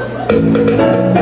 Música